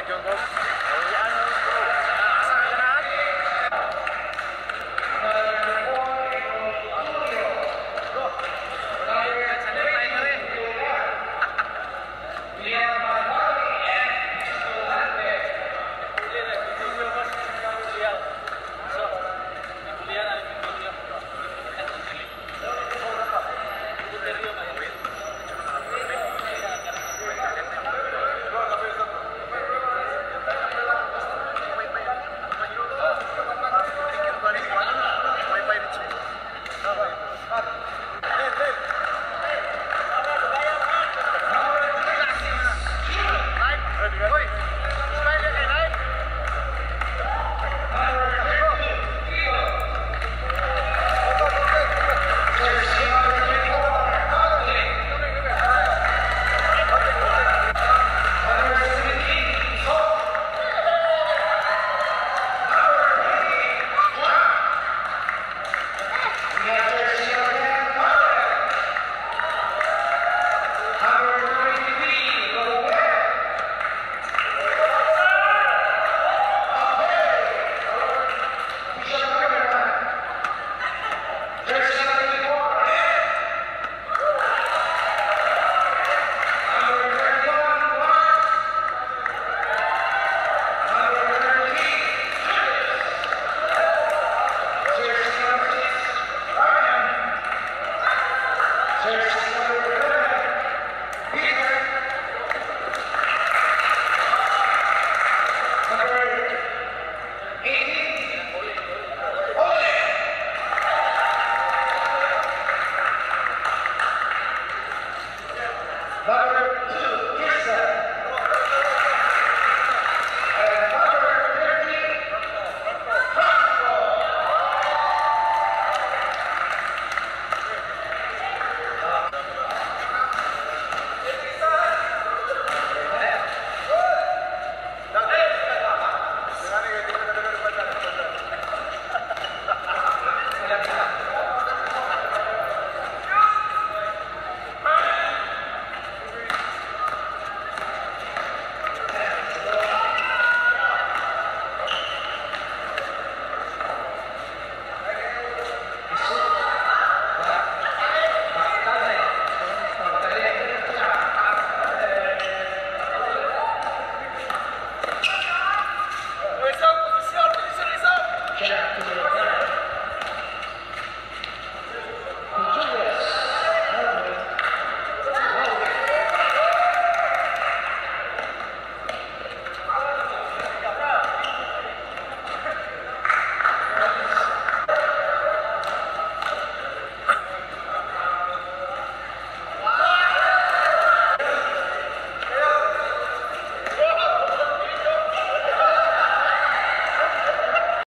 Teşekkür ederim. Перед